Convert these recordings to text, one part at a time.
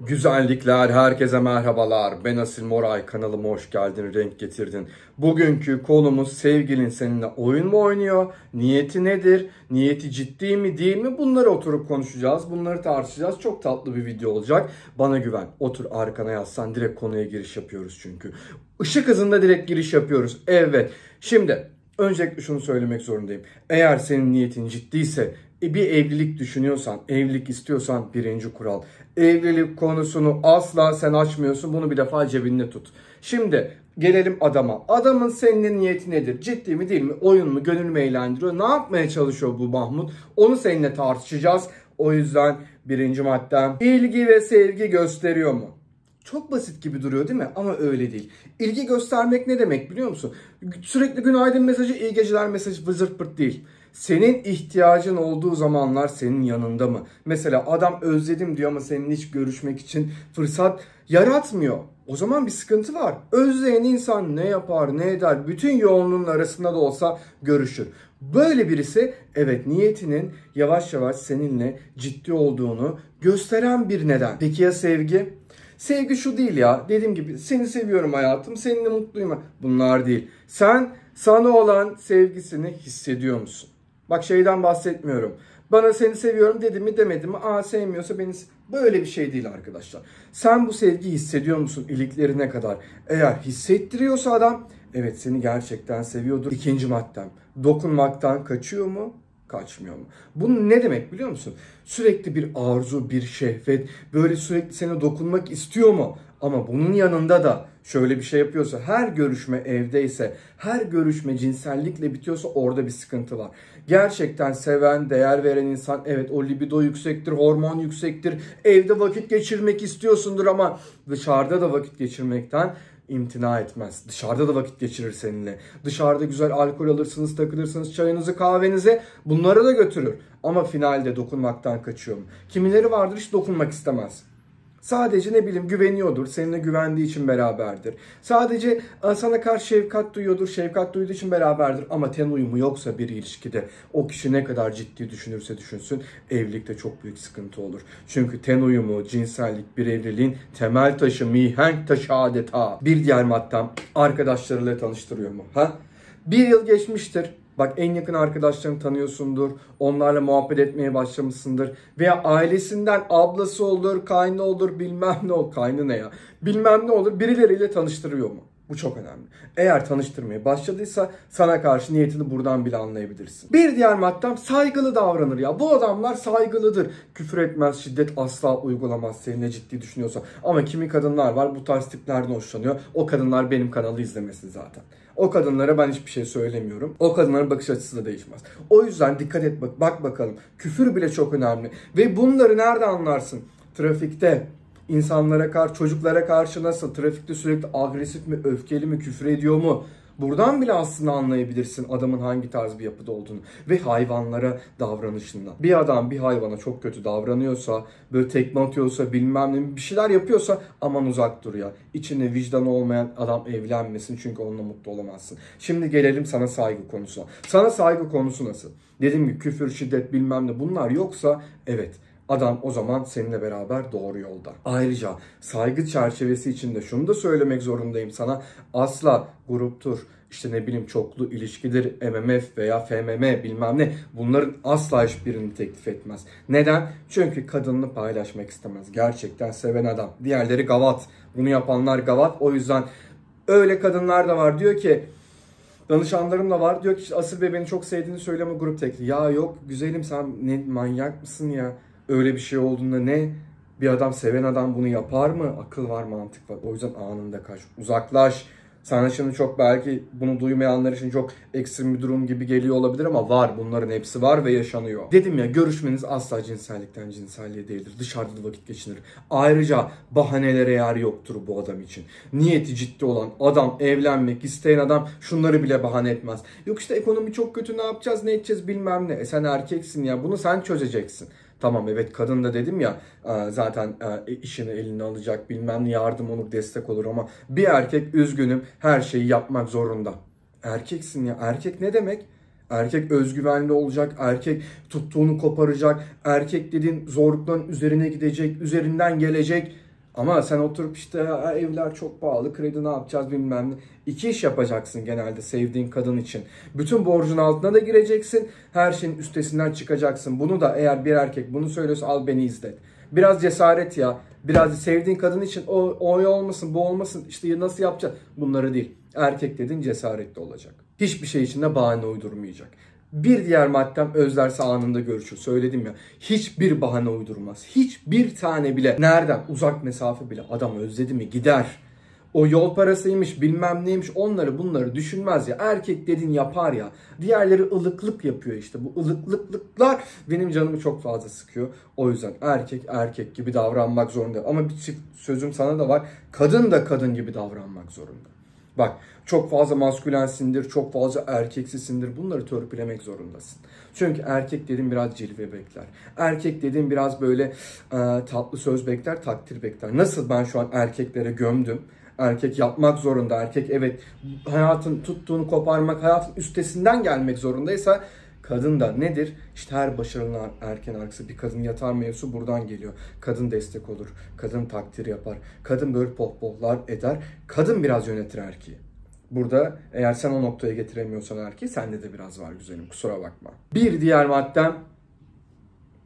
Güzellikler, herkese merhabalar. Ben Asil Moray, kanalıma hoş geldin, renk getirdin. Bugünkü konumuz sevgilin seninle oyun mu oynuyor? Niyeti nedir? Niyeti ciddi mi değil mi? Bunları oturup konuşacağız, bunları tartışacağız. Çok tatlı bir video olacak. Bana güven, otur arkana yaslan, direkt konuya giriş yapıyoruz çünkü. Işık hızında direkt giriş yapıyoruz. Evet, şimdi öncelikle şunu söylemek zorundayım. Eğer senin niyetin ciddiyse, bir evlilik düşünüyorsan, evlilik istiyorsan birinci kural. Evlilik konusunu asla sen açmıyorsun. Bunu bir defa cebinde tut. Şimdi gelelim adama. Adamın senin niyeti nedir? Ciddi mi değil mi? Oyun mu? Gönül mü eğlendiriyor? Ne yapmaya çalışıyor bu Mahmut? Onu seninle tartışacağız. O yüzden birinci maddem ilgi ve sevgi gösteriyor mu? Çok basit gibi duruyor değil mi? Ama öyle değil. İlgi göstermek ne demek biliyor musun? Sürekli günaydın mesajı, iyi geceler mesajı vızırt pırt değil. Senin ihtiyacın olduğu zamanlar senin yanında mı? Mesela adam özledim diyor ama senin hiç görüşmek için fırsat yaratmıyor. O zaman bir sıkıntı var. Özleyen insan ne yapar, ne eder? Bütün yoğunluğun arasında da olsa görüşür. Böyle birisi evet niyetinin yavaş yavaş seninle ciddi olduğunu gösteren bir neden. Peki ya sevgi? Sevgi şu değil ya. Dediğim gibi seni seviyorum hayatım, seninle mutluyum. Bunlar değil. Sen sana olan sevgisini hissediyor musun? Bak şeyden bahsetmiyorum. Bana seni seviyorum dedim mi demedim mi? Aa sevmiyorsa beni... Böyle bir şey değil arkadaşlar. Sen bu sevgiyi hissediyor musun iliklerine kadar? Eğer hissettiriyorsa adam evet seni gerçekten seviyordur. İkinci maddem dokunmaktan kaçıyor mu? kaçmıyor mu? Bu ne demek biliyor musun? Sürekli bir arzu, bir şehvet, böyle sürekli seni dokunmak istiyor mu? Ama bunun yanında da şöyle bir şey yapıyorsa, her görüşme evdeyse, her görüşme cinsellikle bitiyorsa orada bir sıkıntı var. Gerçekten seven, değer veren insan evet o libido yüksektir, hormon yüksektir. Evde vakit geçirmek istiyorsundur ama dışarıda da vakit geçirmekten imtina etmez. Dışarıda da vakit geçirir seninle. Dışarıda güzel alkol alırsınız, takılırsınız, çayınızı, kahvenizi bunlara da götürür. Ama finalde dokunmaktan kaçıyor mu? Kimileri vardır hiç dokunmak istemez. Sadece ne bileyim güveniyordur. Seninle güvendiği için beraberdir. Sadece sana karşı şefkat duyuyordur. Şefkat duyduğu için beraberdir. Ama ten uyumu yoksa bir ilişkide o kişi ne kadar ciddi düşünürse düşünsün evlilikte çok büyük sıkıntı olur. Çünkü ten uyumu, cinsellik bir evliliğin temel taşı, mihenk taşı adeta. Bir diğer maddem arkadaşlarıyla tanıştırıyor mu? Ha? Bir yıl geçmiştir. Bak en yakın arkadaşlarını tanıyorsundur. Onlarla muhabbet etmeye başlamışsındır. Veya ailesinden ablası olur, kaynı olur, bilmem ne olur. Kaynı ne ya? Bilmem ne olur. Birileriyle tanıştırıyor mu? Bu çok önemli. Eğer tanıştırmaya başladıysa sana karşı niyetini buradan bile anlayabilirsin. Bir diğer maddem saygılı davranır ya. Bu adamlar saygılıdır. Küfür etmez, şiddet asla uygulamaz seninle ciddi düşünüyorsa. Ama kimi kadınlar var bu tarz tiplerden hoşlanıyor. O kadınlar benim kanalı izlemesin zaten. O kadınlara ben hiçbir şey söylemiyorum. O kadınların bakış açısı da değişmez. O yüzden dikkat et bak, bak bakalım. Küfür bile çok önemli. Ve bunları nerede anlarsın? Trafikte, insanlara karşı, çocuklara karşı nasıl? Trafikte sürekli agresif mi, öfkeli mi, küfür ediyor mu? Buradan bile aslında anlayabilirsin adamın hangi tarz bir yapıda olduğunu ve hayvanlara davranışından. Bir adam bir hayvana çok kötü davranıyorsa, böyle tekme atıyorsa, bilmem ne bir şeyler yapıyorsa aman uzak dur ya. İçinde vicdan olmayan adam evlenmesin çünkü onunla mutlu olamazsın. Şimdi gelelim sana saygı konusuna. Sana saygı konusu nasıl? Dediğim gibi küfür, şiddet bilmem ne bunlar yoksa evet Adam o zaman seninle beraber doğru yolda. Ayrıca saygı çerçevesi içinde şunu da söylemek zorundayım sana. Asla gruptur, işte ne bileyim çoklu ilişkidir, MMF veya FMM bilmem ne bunların asla hiçbirini teklif etmez. Neden? Çünkü kadınını paylaşmak istemez. Gerçekten seven adam. Diğerleri gavat. Bunu yapanlar gavat. O yüzden öyle kadınlar da var. Diyor ki danışanlarım da var. Diyor ki asıl be beni çok sevdiğini söyleme grup tekli. Ya yok güzelim sen ne manyak mısın ya? Öyle bir şey olduğunda ne bir adam seven adam bunu yapar mı? Akıl var, mantık var. O yüzden anında kaç. Uzaklaş. Sana şimdi çok belki bunu duymayanlar için çok ekstrem bir durum gibi geliyor olabilir ama var. Bunların hepsi var ve yaşanıyor. Dedim ya görüşmeniz asla cinsellikten cinselliğe değildir. Dışarıda da vakit geçinir. Ayrıca bahanelere yer yoktur bu adam için. Niyeti ciddi olan adam, evlenmek isteyen adam şunları bile bahane etmez. Yok işte ekonomi çok kötü ne yapacağız ne edeceğiz bilmem ne. E sen erkeksin ya bunu sen çözeceksin. Tamam evet kadın da dedim ya e, zaten e, işini eline alacak bilmem yardım olur destek olur ama bir erkek üzgünüm her şeyi yapmak zorunda. Erkeksin ya erkek ne demek? Erkek özgüvenli olacak, erkek tuttuğunu koparacak, erkek dediğin zorlukların üzerine gidecek, üzerinden gelecek. Ama sen oturup işte "Aa, evler çok pahalı, kredi ne yapacağız bilmem ne. İki iş yapacaksın genelde sevdiğin kadın için. Bütün borcun altına da gireceksin. Her şeyin üstesinden çıkacaksın. Bunu da eğer bir erkek bunu söylüyorsa al beni izlet. Biraz cesaret ya. Biraz sevdiğin kadın için o, o olmasın bu olmasın işte nasıl yapacağız. Bunları değil. Erkek dediğin cesaretli olacak. Hiçbir şey için de bahane uydurmayacak. Bir diğer maddem özlerse anında görüşür. Söyledim ya. Hiçbir bahane uydurmaz. Hiçbir tane bile. Nereden? Uzak mesafe bile. Adam özledi mi gider. O yol parasıymış bilmem neymiş onları bunları düşünmez ya. Erkek dedin yapar ya. Diğerleri ılıklık yapıyor işte. Bu ılıklıklar benim canımı çok fazla sıkıyor. O yüzden erkek erkek gibi davranmak zorunda. Ama bir çift sözüm sana da var. Kadın da kadın gibi davranmak zorunda. Bak çok fazla maskülensindir, çok fazla erkeksisindir. Bunları törpülemek zorundasın. Çünkü erkek dediğin biraz cilve bekler. Erkek dediğin biraz böyle e, tatlı söz bekler, takdir bekler. Nasıl ben şu an erkeklere gömdüm. Erkek yapmak zorunda. Erkek evet hayatın tuttuğunu koparmak, hayatın üstesinden gelmek zorundaysa Kadın da nedir? İşte her başarılı erken arkası bir kadın yatar mevzusu buradan geliyor. Kadın destek olur. Kadın takdir yapar. Kadın böyle pohpohlar eder. Kadın biraz yönetir erkeği. Burada eğer sen o noktaya getiremiyorsan erkeği sende de biraz var güzelim kusura bakma. Bir diğer maddem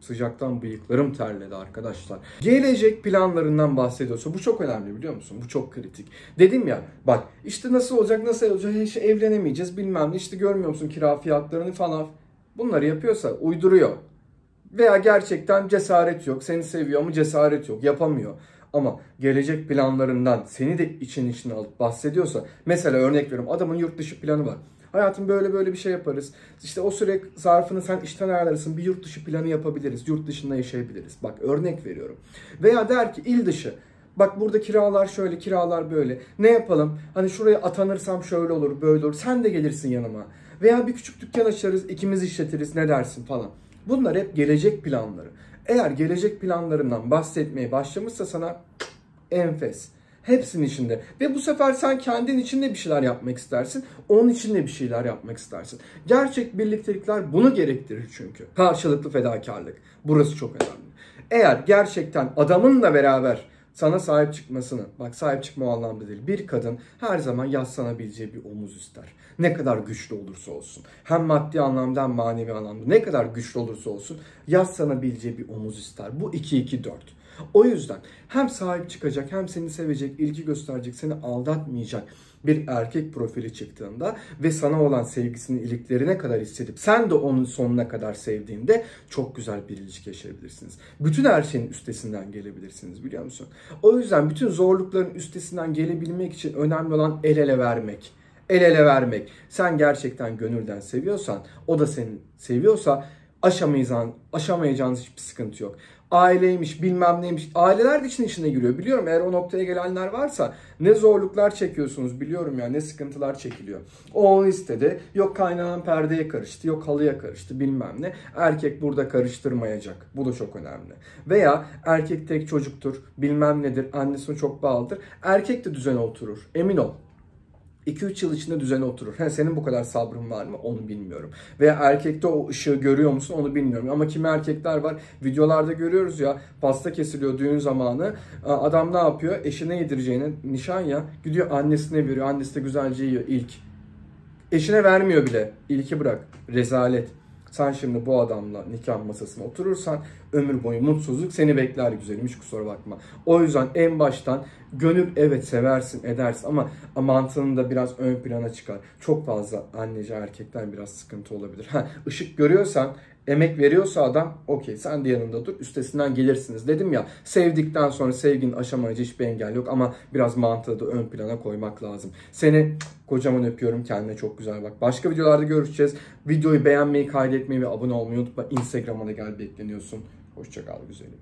Sıcaktan bıyıklarım terledi arkadaşlar. Gelecek planlarından bahsediyorsa bu çok önemli biliyor musun? Bu çok kritik. Dedim ya bak işte nasıl olacak nasıl olacak hiç evlenemeyeceğiz bilmem ne işte görmüyor musun kira fiyatlarını falan. Bunları yapıyorsa uyduruyor. Veya gerçekten cesaret yok. Seni seviyor ama cesaret yok. Yapamıyor. Ama gelecek planlarından seni de için içine alıp bahsediyorsa mesela örnek veriyorum adamın yurt dışı planı var. Hayatım böyle böyle bir şey yaparız. İşte o süre zarfını sen işten ayarlarsın. Bir yurt dışı planı yapabiliriz. Yurt dışında yaşayabiliriz. Bak örnek veriyorum. Veya der ki il dışı. Bak burada kiralar şöyle, kiralar böyle. Ne yapalım? Hani şuraya atanırsam şöyle olur, böyle olur. Sen de gelirsin yanıma. Veya bir küçük dükkan açarız, ikimiz işletiriz. Ne dersin falan. Bunlar hep gelecek planları. Eğer gelecek planlarından bahsetmeye başlamışsa sana enfes. Hepsinin içinde. Ve bu sefer sen kendin içinde bir şeyler yapmak istersin. Onun içinde bir şeyler yapmak istersin. Gerçek birliktelikler bunu gerektirir çünkü. Karşılıklı fedakarlık. Burası çok önemli. Eğer gerçekten adamınla beraber sana sahip çıkmasını, bak sahip çıkma o anlamda değil. Bir kadın her zaman yaslanabileceği bir omuz ister. Ne kadar güçlü olursa olsun. Hem maddi anlamda hem manevi anlamda. Ne kadar güçlü olursa olsun yaslanabileceği bir omuz ister. Bu 2-2-4. O yüzden hem sahip çıkacak hem seni sevecek, ilgi gösterecek, seni aldatmayacak bir erkek profili çıktığında ve sana olan sevgisini iliklerine kadar hissedip sen de onun sonuna kadar sevdiğinde çok güzel bir ilişki yaşayabilirsiniz. Bütün her şeyin üstesinden gelebilirsiniz biliyor musun? O yüzden bütün zorlukların üstesinden gelebilmek için önemli olan el ele vermek. El ele vermek. Sen gerçekten gönülden seviyorsan, o da seni seviyorsa aşamayacağın, aşamayacağınız hiçbir sıkıntı yok. Aileymiş bilmem neymiş. Aileler de için içine giriyor. Biliyorum eğer o noktaya gelenler varsa ne zorluklar çekiyorsunuz biliyorum ya ne sıkıntılar çekiliyor. O onu istedi. Yok kaynanan perdeye karıştı. Yok halıya karıştı bilmem ne. Erkek burada karıştırmayacak. Bu da çok önemli. Veya erkek tek çocuktur bilmem nedir. Annesine çok bağlıdır. Erkek de düzene oturur. Emin ol. 2-3 yıl içinde düzene oturur. He, senin bu kadar sabrın var mı? Onu bilmiyorum. Veya erkekte o ışığı görüyor musun? Onu bilmiyorum. Ama kimi erkekler var. Videolarda görüyoruz ya pasta kesiliyor düğün zamanı. Adam ne yapıyor? Eşine yedireceğine nişan ya. Gidiyor annesine veriyor. Annesi de güzelce yiyor ilk. Eşine vermiyor bile. İlki bırak. Rezalet. Sen şimdi bu adamla nikah masasına oturursan ömür boyu mutsuzluk seni bekler güzelim hiç kusura bakma. O yüzden en baştan gönül evet seversin edersin ama mantığını da biraz ön plana çıkar. Çok fazla anneci erkekler biraz sıkıntı olabilir. Ha, ışık görüyorsan emek veriyorsa adam okey sen de yanında dur üstesinden gelirsiniz. Dedim ya sevdikten sonra sevginin aşamayacağı hiçbir engel yok ama biraz mantığı da ön plana koymak lazım. Seni kocaman öpüyorum kendine çok güzel bak. Başka videolarda görüşeceğiz. Videoyu beğenmeyi, kaydetmeyi ve abone olmayı unutma. Instagram'a da gel bekleniyorsun. Hoşçakal güzelim.